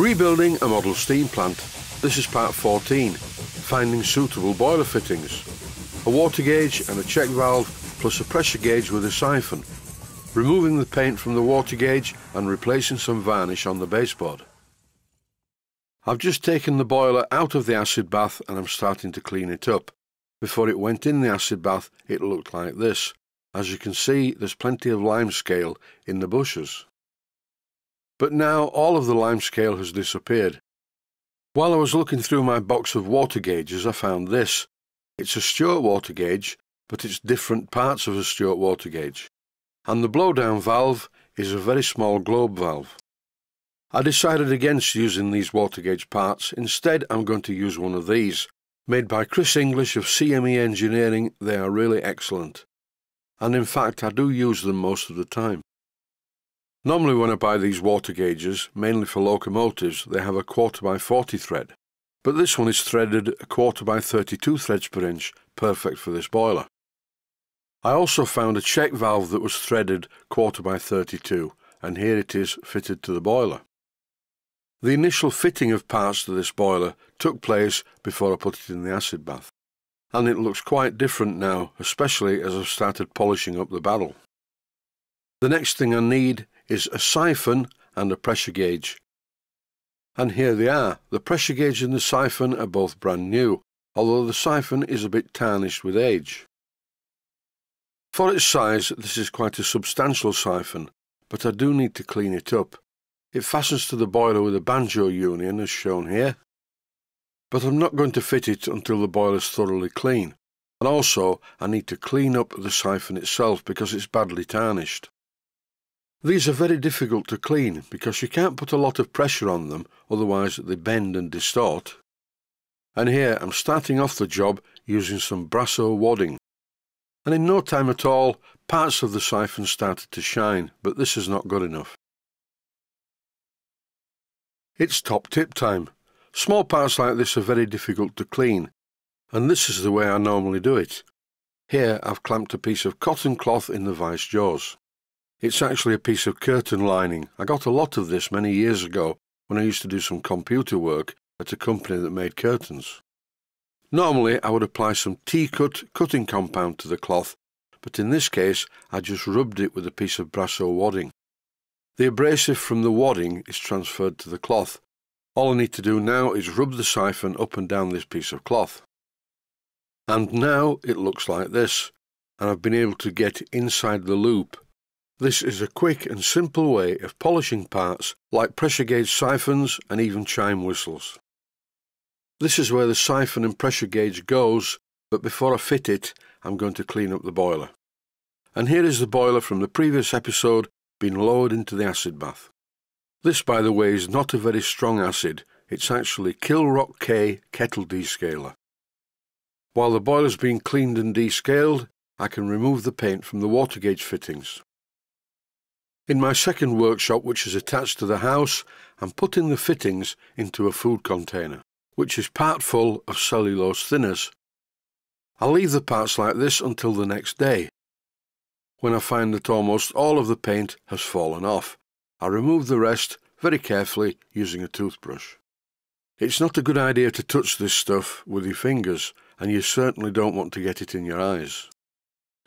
Rebuilding a model steam plant. This is part 14. Finding suitable boiler fittings. A water gauge and a check valve plus a pressure gauge with a siphon. Removing the paint from the water gauge and replacing some varnish on the baseboard. I've just taken the boiler out of the acid bath and I'm starting to clean it up. Before it went in the acid bath it looked like this. As you can see there's plenty of lime scale in the bushes. But now all of the lime scale has disappeared. While I was looking through my box of water gauges I found this. It's a Stuart water gauge but it's different parts of a Stuart water gauge. And the blowdown valve is a very small globe valve. I decided against using these water gauge parts. Instead, I'm going to use one of these. Made by Chris English of CME Engineering, they are really excellent. And in fact, I do use them most of the time. Normally when I buy these water gauges, mainly for locomotives, they have a quarter by 40 thread. But this one is threaded a quarter by 32 threads per inch, perfect for this boiler. I also found a check valve that was threaded quarter by 32, and here it is fitted to the boiler. The initial fitting of parts to this boiler took place before I put it in the acid bath, and it looks quite different now, especially as I've started polishing up the barrel. The next thing I need is a siphon and a pressure gauge. And here they are. The pressure gauge and the siphon are both brand new, although the siphon is a bit tarnished with age. For its size, this is quite a substantial siphon, but I do need to clean it up it fastens to the boiler with a banjo union as shown here. But I'm not going to fit it until the boiler is thoroughly clean. And also I need to clean up the siphon itself because it's badly tarnished. These are very difficult to clean because you can't put a lot of pressure on them otherwise they bend and distort. And here I'm starting off the job using some Brasso wadding. And in no time at all parts of the siphon started to shine but this is not good enough. It's top tip time. Small parts like this are very difficult to clean, and this is the way I normally do it. Here I've clamped a piece of cotton cloth in the vice jaws. It's actually a piece of curtain lining. I got a lot of this many years ago when I used to do some computer work at a company that made curtains. Normally I would apply some T-cut cutting compound to the cloth, but in this case I just rubbed it with a piece of Brasso wadding. The abrasive from the wadding is transferred to the cloth. All I need to do now is rub the siphon up and down this piece of cloth. And now it looks like this, and I've been able to get inside the loop. This is a quick and simple way of polishing parts like pressure gauge siphons and even chime whistles. This is where the siphon and pressure gauge goes, but before I fit it, I'm going to clean up the boiler. And here is the boiler from the previous episode been lowered into the acid bath. This, by the way, is not a very strong acid. It's actually Kilrock K kettle descaler. While the boiler's being cleaned and descaled, I can remove the paint from the water gauge fittings. In my second workshop, which is attached to the house, I'm putting the fittings into a food container, which is part full of cellulose thinners. I'll leave the parts like this until the next day, when I find that almost all of the paint has fallen off. I remove the rest very carefully using a toothbrush. It's not a good idea to touch this stuff with your fingers, and you certainly don't want to get it in your eyes.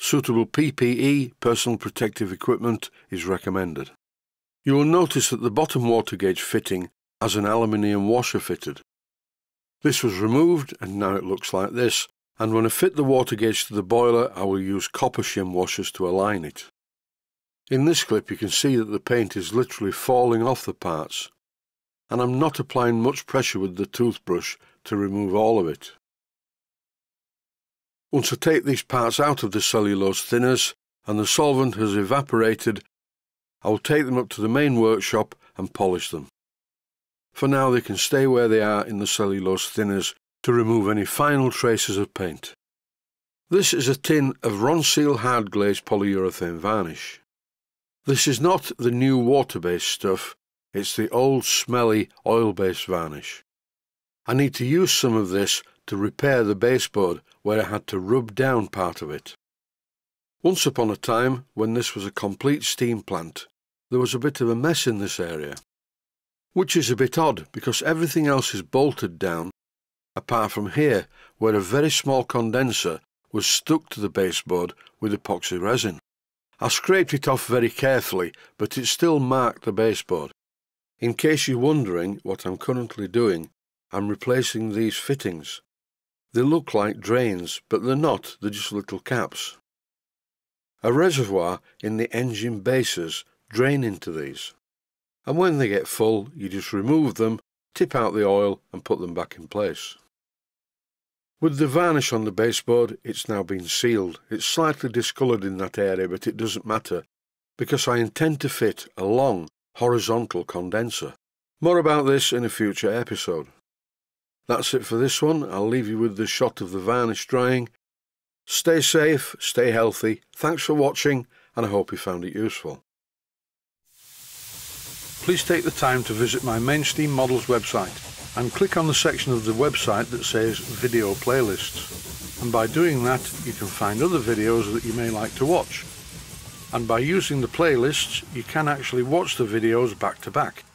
Suitable PPE, personal protective equipment, is recommended. You will notice that the bottom water gauge fitting has an aluminium washer fitted. This was removed and now it looks like this, and when I fit the water gauge to the boiler I will use copper shim washers to align it. In this clip you can see that the paint is literally falling off the parts and I'm not applying much pressure with the toothbrush to remove all of it. Once I take these parts out of the cellulose thinners and the solvent has evaporated, I will take them up to the main workshop and polish them. For now they can stay where they are in the cellulose thinners to remove any final traces of paint. This is a tin of Ronseal hard glaze polyurethane varnish. This is not the new water-based stuff, it's the old smelly oil-based varnish. I need to use some of this to repair the baseboard where I had to rub down part of it. Once upon a time, when this was a complete steam plant, there was a bit of a mess in this area. which is a bit odd because everything else is bolted down apart from here where a very small condenser was stuck to the baseboard with epoxy resin. I scraped it off very carefully but it still marked the baseboard. In case you're wondering what I'm currently doing, I'm replacing these fittings. They look like drains but they're not, they're just little caps. A reservoir in the engine bases drain into these and when they get full you just remove them, tip out the oil and put them back in place. With the varnish on the baseboard it's now been sealed. It's slightly discoloured in that area but it doesn't matter because I intend to fit a long horizontal condenser. More about this in a future episode. That's it for this one. I'll leave you with the shot of the varnish drying. Stay safe, stay healthy. Thanks for watching and I hope you found it useful. Please take the time to visit my Mainsteam Models website and click on the section of the website that says Video Playlists. And by doing that, you can find other videos that you may like to watch. And by using the playlists, you can actually watch the videos back to back.